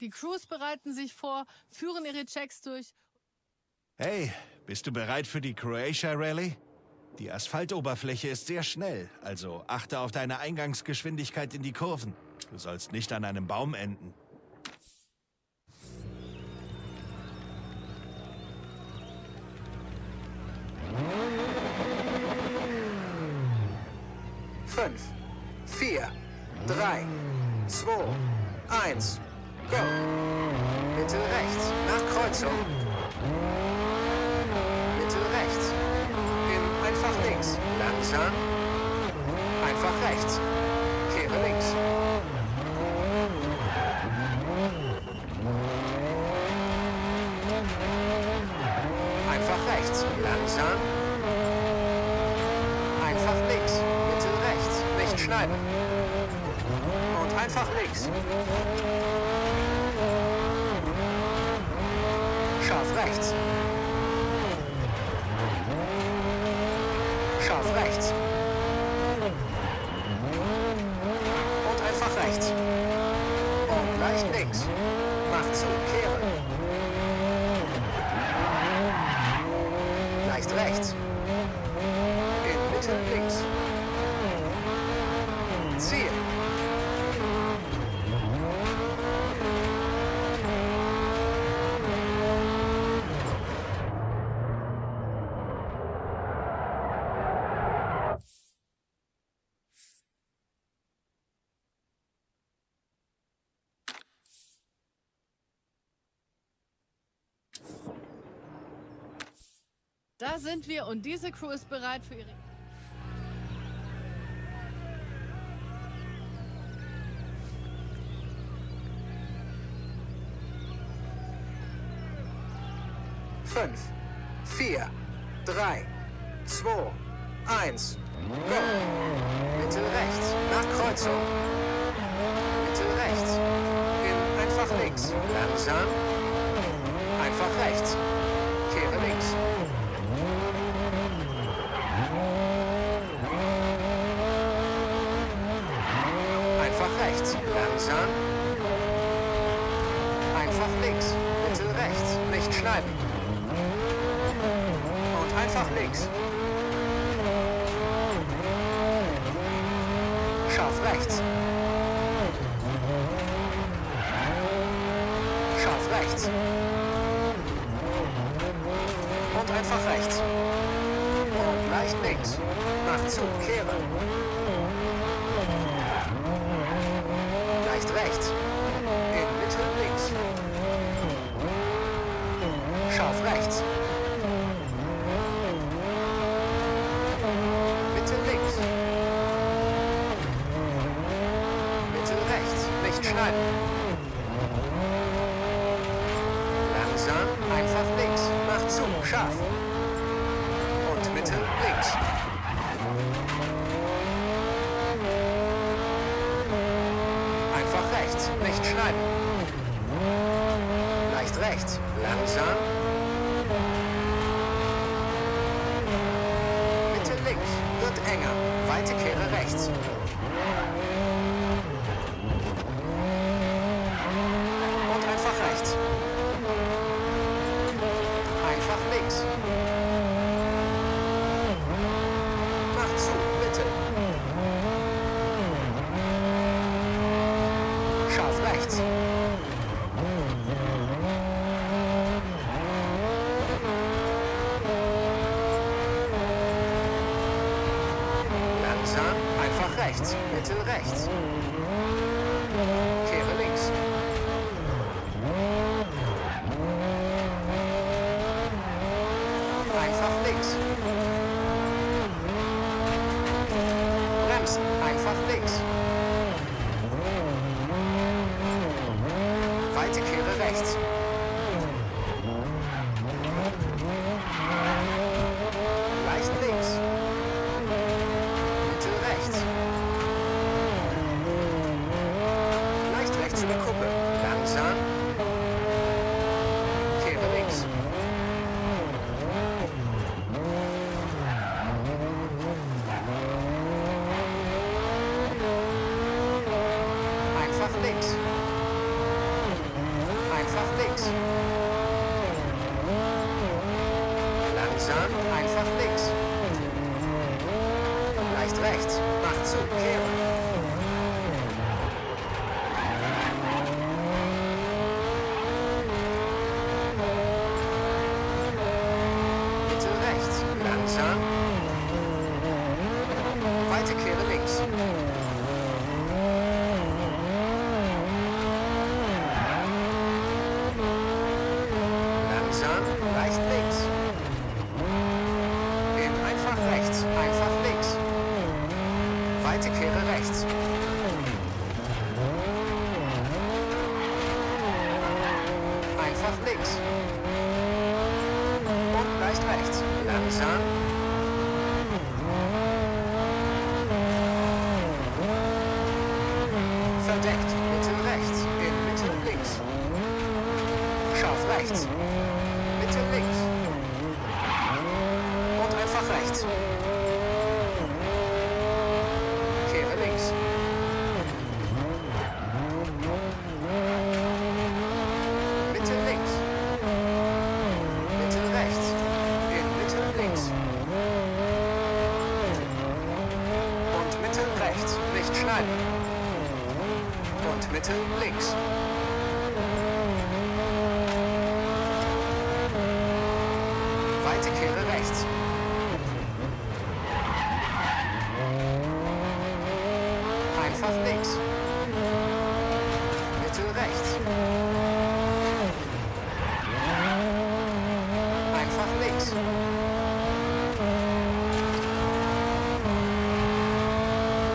Die Crews bereiten sich vor, führen ihre Checks durch. Hey, bist du bereit für die Croatia Rally? Die Asphaltoberfläche ist sehr schnell, also achte auf deine Eingangsgeschwindigkeit in die Kurven. Du sollst nicht an einem Baum enden. Fünf, vier, drei, zwei, eins, go! Bitte rechts, nach Kreuzung. Bitte rechts. In einfach links. Langsam. Einfach rechts. Kehre links. Einfach rechts. Langsam. Einfach links. Bitte rechts. Nicht schneiden. Und einfach links. Scharf rechts. Scharf rechts. Und einfach rechts. Und leicht links. Mach zu, kehre. Leicht rechts. In Mitte links. Ziel. Da sind wir und diese Crew ist bereit für ihre... Fünf, vier, drei, zwei, eins, go! Bitte rechts, nach Kreuzung. Bitte rechts. In einfach links. Langsam. Einfach rechts. Kehre links. Einfach rechts. Langsam. Einfach links. Bitte rechts. Nicht schneiden. Und einfach links. Scharf rechts. Scharf rechts. Und einfach rechts. Und leicht links. Mach zu, kehre. Leicht rechts. In Mitte links. Scharf rechts. Bitte links. Bitte rechts. Nicht schneiden. Langsam, einfach links. Mach zu, scharf. Und Mitte links. Einfach rechts. Nicht schneiden. Leicht rechts. Langsam. Mitte links. Wird enger. Weite Kehre rechts. Und einfach rechts. Einfach links. Mach zu, bitte. Scharf rechts. Langsam, einfach rechts. Mitte rechts. Kehre links. Einfach links. Bremsen, einfach links. Weite Kehre rechts. Leicht links. Mitte rechts. Leicht rechts über Kuppe. Langsam. Kehre links. Einfach links. links. Langsam, einfach links. Leicht rechts. Mach zu, kehre. Bitte rechts. Langsam. Weite Kehre links. Langsam, leicht links. In einfach rechts, einfach links. Weite Kehre rechts. Einfach links. Und leicht rechts. Langsam. Verdeckt. Mitte rechts. In Mitte links. Scharf rechts. Mitte links. Und einfach rechts. Kehre links. Mitte links. Mitte rechts. In Mitte links. Und Mitte rechts. Nicht schneiden. Und Mitte links. Weite Kehre rechts. Einfach links. Mitte rechts. Einfach links.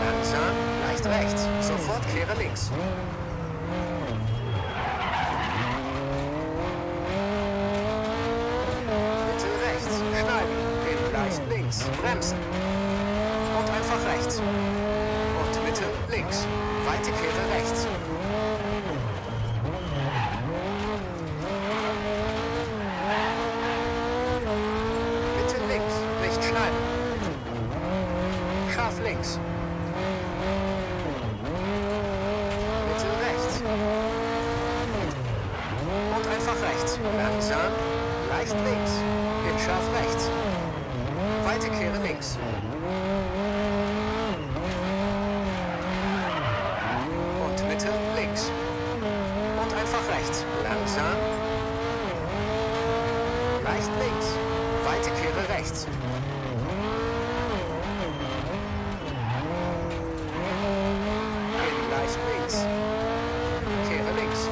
Langsam, leicht rechts. Sofort kehre links. Mitte rechts. Schneiden. In leicht links. Bremsen. Und einfach rechts. Und Mitte links. Weite Kehre rechts. Mitte links. Nicht schneiden. Scharf links. Mitte rechts. Einfach rechts. Langsam. Leicht links. In scharf rechts. Weite Kehre links. Und Mitte links. Und einfach rechts. Langsam. Leicht links. Weite Kehre rechts. In leicht links. Kehre links.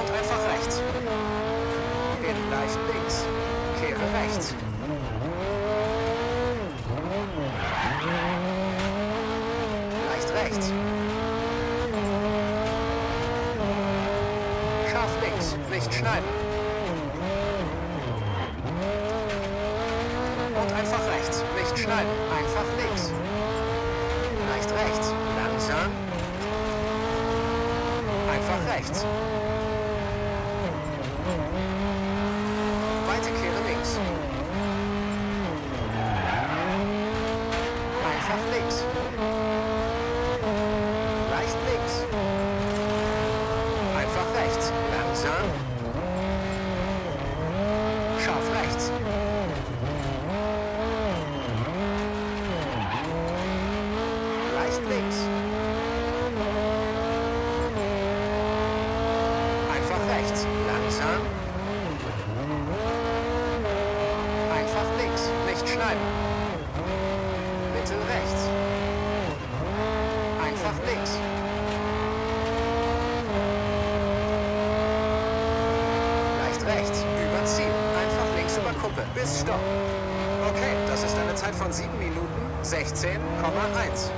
Und einfach rechts. In leicht links. Kehre rechts. Leicht rechts. Scharf links. Nicht schneiden. Und einfach rechts. Nicht schneiden. Einfach links. Leicht rechts. Langsam. Einfach rechts. Weite Kehre links. Einfach links. Leicht links. Einfach rechts. Langsam. Scharf rechts. Leicht links. Einfach rechts. Langsam. Einfach links. Nicht schneiden. Mitte rechts. Einfach links. Leicht rechts. Überziehen. Einfach links über Kuppe. Bis Stopp. Okay, das ist eine Zeit von 7 Minuten 16,1.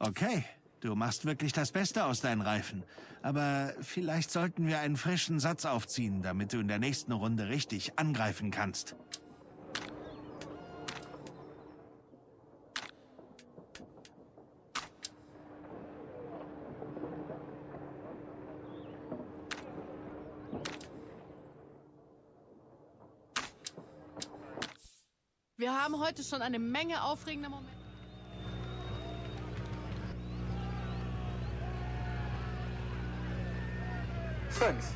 Okay, du machst wirklich das Beste aus deinen Reifen. Aber vielleicht sollten wir einen frischen Satz aufziehen, damit du in der nächsten Runde richtig angreifen kannst. Wir haben heute schon eine Menge aufregender Momente. Fünf,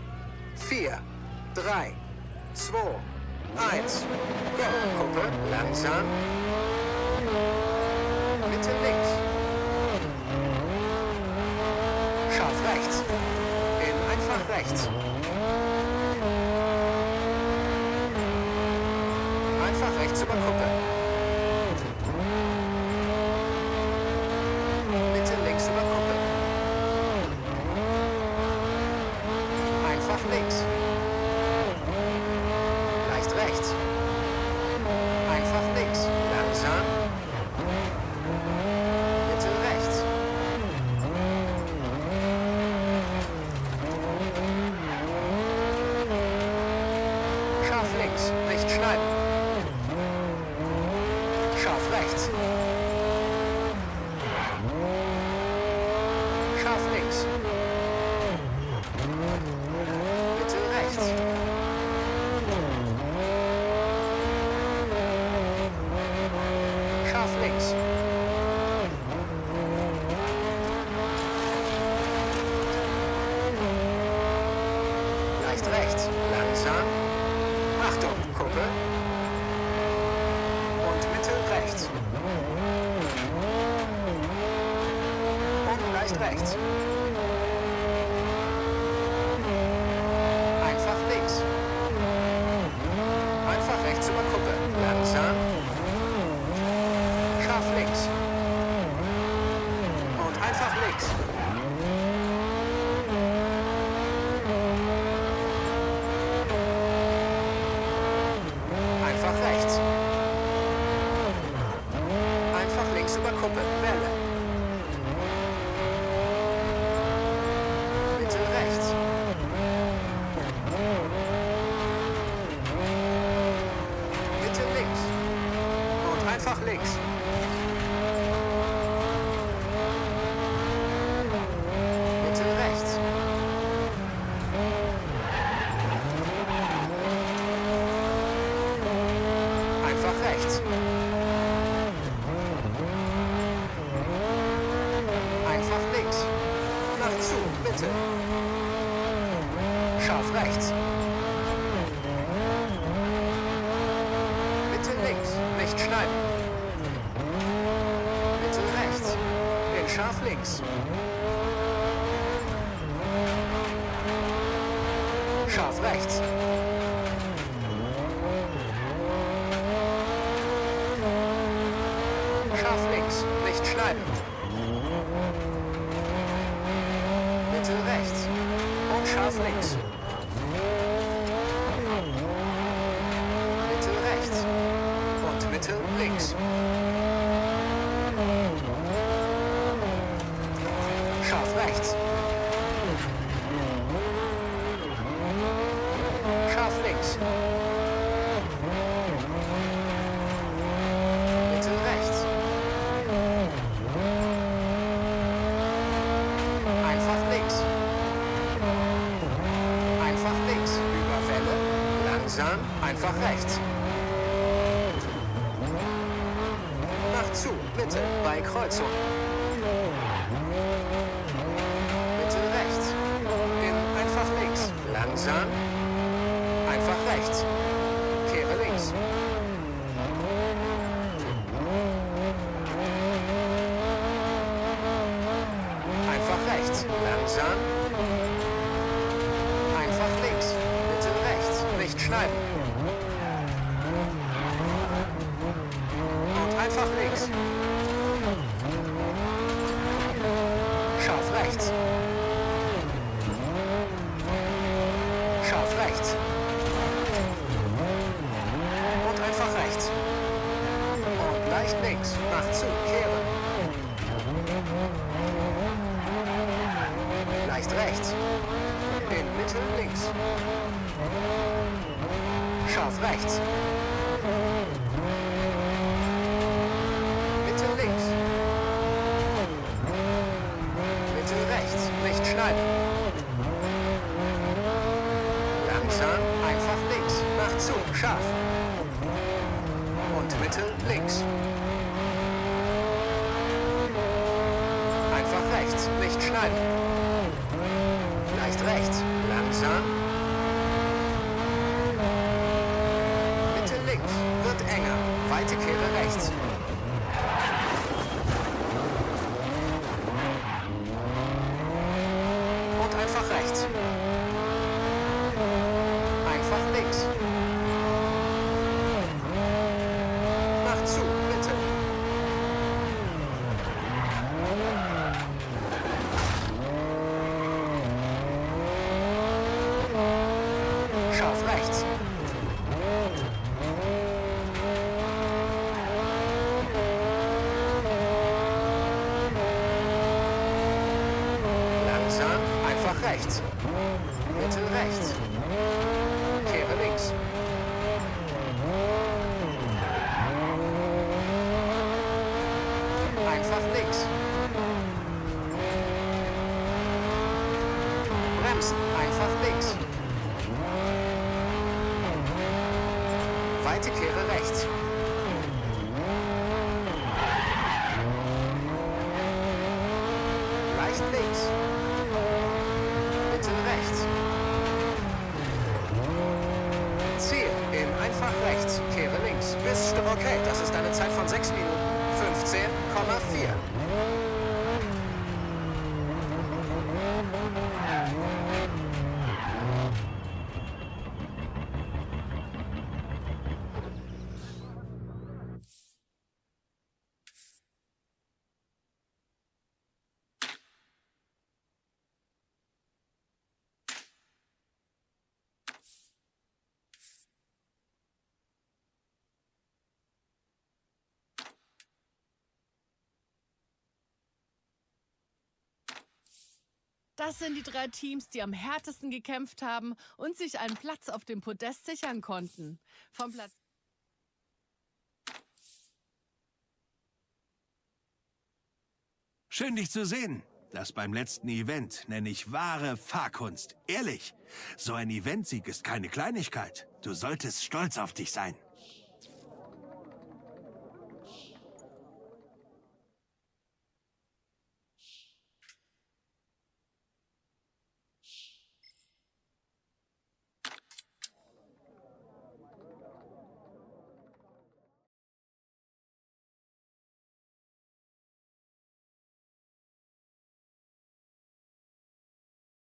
vier, drei, zwei, eins. Go, Kuppe, langsam. Mitte links. Scharf rechts. In einfach rechts. Einfach rechts über Kuppe. Links. Rechts. Scharf links. Leicht rechts. Langsam. Achtung, Kuppe. Und Mitte rechts. Rechts. Links. Scharf rechts. Scharf links, nicht schneiden. Bitte rechts. Und scharf links. Mitte rechts. Und Mitte links. Scharf rechts. Scharf links. Mitte rechts. Einfach links. Einfach links. Über. Langsam. Einfach rechts. Nach zu. Mitte. Bei Kreuzung. Mitte rechts. In einfach links. Langsam. Einfach rechts. Kehre links. Einfach rechts. Langsam. Einfach links. Bitte rechts. Nicht schneiden. Und einfach links. Scharf rechts. Scharf rechts. Und einfach rechts. Und leicht links. Mach zu. Kehre. Leicht rechts. In Mitte links. Scharf rechts. Mitte links. Mitte rechts. Nicht schneiden. Langsam, einfach links. Mach zu, scharf. Und Mitte links. Einfach rechts, nicht schneiden. Leicht rechts, langsam. Mitte links, wird enger. Weite Kehre rechts. Und einfach rechts. Einfach links. Mach zu, bitte. Scharf rechts. Langsam, einfach rechts. Mitte rechts. Kehre links. Einfach links. Bremsen, einfach links. Weite Kehre rechts. Leicht links. Mitte rechts. Ziel in einfach rechts. Kehre links. Bist okay. Das ist eine Zeit von 6 Minuten macia. Das sind die drei Teams, die am härtesten gekämpft haben und sich einen Platz auf dem Podest sichern konnten. Vom Platz Schön, dich zu sehen. Das beim letzten Event nenne ich wahre Fahrkunst. Ehrlich, so ein Eventsieg ist keine Kleinigkeit. Du solltest stolz auf dich sein.